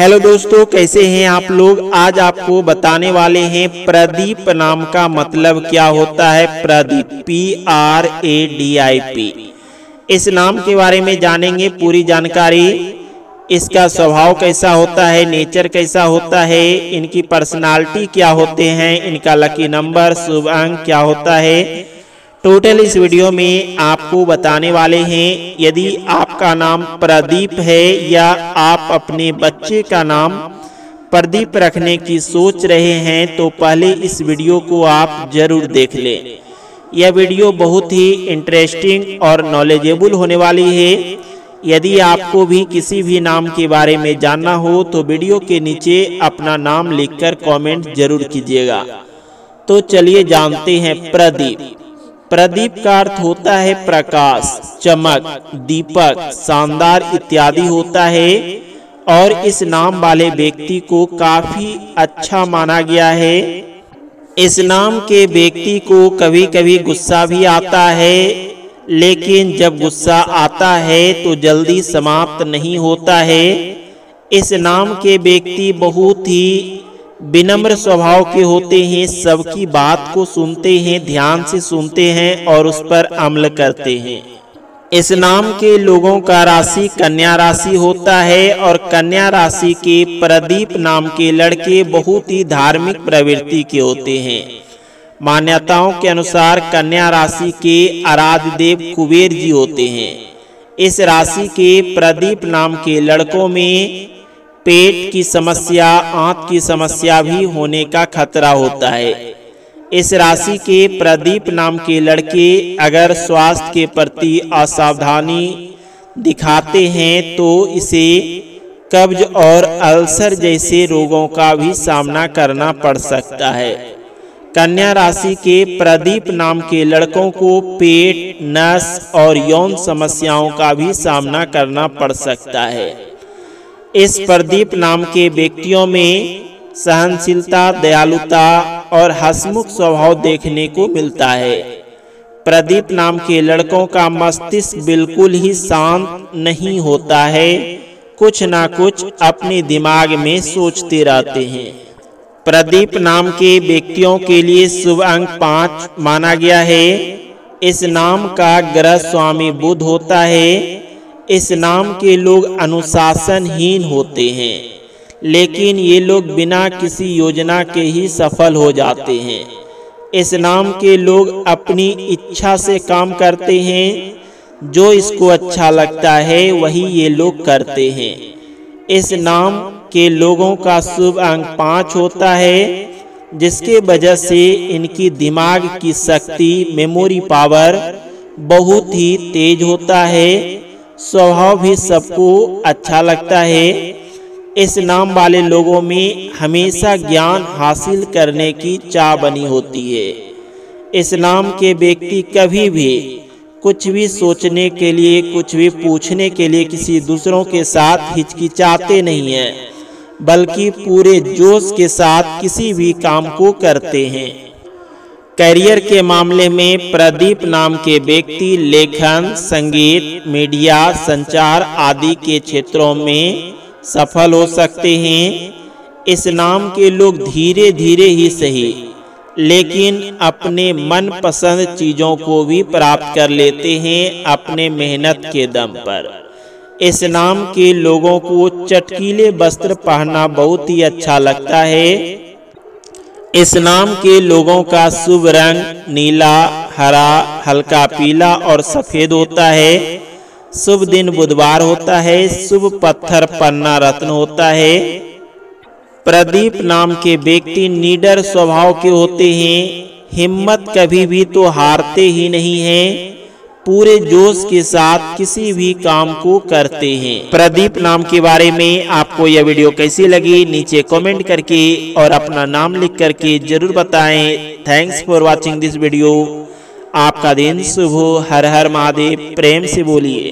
Hello दोस्तों, कैसे हैं आप लोग? आज आपको बताने वाले हैं प्रदीप नाम का मतलब क्या होता है? Pradeep P R A D I P इस नाम के बारे में जानेंगे, पूरी जानकारी। इसका स्वभाव कैसा होता है? नेचर कैसा होता है? इनकी पर्सनालिटी क्या होते हैं? इनका लकी नंबर, शुभ अंक क्या होता है? टोटल इस वीडियो में आपको बताने वाले हैं, यदि आपका नाम प्रदीप है या आप अपने बच्चे का नाम प्रदीप रखने की सोच रहे हैं तो पहले इस वीडियो को आप ज़रूर देख लें। यह वीडियो बहुत ही इंटरेस्टिंग और नॉलेजेबल होने वाली है। यदि आपको भी किसी भी नाम के बारे में जानना हो तो वीडियो के नीचे अपना नाम लिखकर कमेंट ज़रूर कीजिएगा। तो चलिए जानते हैं प्रदीप। प्रदीप का अर्थ होता है प्रकाश, चमक, दीपक, शानदार इत्यादि होता है। और इस नाम वाले व्यक्ति को काफ़ी अच्छा माना गया है। इस नाम के व्यक्ति को कभी कभी गुस्सा भी आता है, लेकिन जब गुस्सा आता है तो जल्दी समाप्त नहीं होता है। इस नाम के व्यक्ति बहुत ही विनम्र स्वभाव के होते हैं, सबकी बात को सुनते हैं, ध्यान से सुनते हैं और उस पर अमल करते हैं। इस नाम के लोगों का राशि कन्या राशि होता है और कन्या राशि के प्रदीप नाम के लड़के बहुत ही धार्मिक प्रवृत्ति के होते हैं। मान्यताओं के अनुसार कन्या राशि के आराध्य देव कुबेर जी होते हैं। इस राशि के प्रदीप नाम के लड़कों में पेट की समस्या आंत की समस्या भी होने का खतरा होता है। इस राशि के प्रदीप नाम के लड़के अगर स्वास्थ्य के प्रति असावधानी दिखाते हैं तो इसे कब्ज और अल्सर जैसे रोगों का भी सामना करना पड़ सकता है। कन्या राशि के प्रदीप नाम के लड़कों को पेट, नस और यौन समस्याओं का भी सामना करना पड़ सकता है। इस प्रदीप नाम के व्यक्तियों में सहनशीलता, दयालुता और हसमुख स्वभाव देखने को मिलता है। प्रदीप नाम के लड़कों का मस्तिष्क बिल्कुल ही शांत नहीं होता है। कुछ ना कुछ अपने दिमाग में सोचते रहते हैं। प्रदीप नाम के व्यक्तियों के लिए शुभ अंक पाँच माना गया है। इस नाम का ग्रह स्वामी बुध होता है। इस नाम के लोग अनुशासनहीन होते हैं। लेकिन ये लोग बिना किसी योजना के ही सफल हो जाते हैं। इस नाम के लोग अपनी इच्छा से काम करते हैं। जो इसको अच्छा लगता है, वही ये लोग करते हैं। इस नाम के लोगों का शुभ अंक पाँच होता है, जिसके वजह से इनकी दिमाग की शक्ति मेमोरी पावर बहुत ही तेज होता है। स्वभाव भी सबको अच्छा लगता है। इस नाम वाले लोगों में हमेशा ज्ञान हासिल करने की चाह बनी होती है। इस नाम के व्यक्ति कभी भी कुछ भी सोचने के लिए, कुछ भी पूछने के लिए किसी दूसरों के साथ हिचकिचाते नहीं हैं, बल्कि पूरे जोश के साथ किसी भी काम को करते हैं। करियर के मामले में प्रदीप नाम के व्यक्ति, लेखन, संगीत, मीडिया, संचार आदि के क्षेत्रों में सफल हो सकते हैं। इस नाम के लोग धीरे धीरे ही सही, लेकिन अपने मनपसंद चीज़ों को भी प्राप्त कर लेते हैं अपने मेहनत के दम पर। इस नाम के लोगों को चटकीले वस्त्र पहनना बहुत ही अच्छा लगता है। इस नाम के लोगों का शुभ रंग नीला, हरा, हल्का, पीला और सफ़ेद होता है। शुभ दिन बुधवार होता है, शुभ पत्थर पन्ना रत्न होता है। प्रदीप नाम के व्यक्ति निडर स्वभाव के होते हैं, हिम्मत कभी भी तो हारते ही नहीं हैं। पूरे जोश के साथ किसी भी काम को करते हैं। प्रदीप नाम के बारे में आपको यह वीडियो कैसी लगी, नीचे कमेंट करके और अपना नाम लिख करके ज़रूर बताएँ। Thanks for watching this video आपका दिन शुभ हर हर महादेव प्रेम से बोलिए।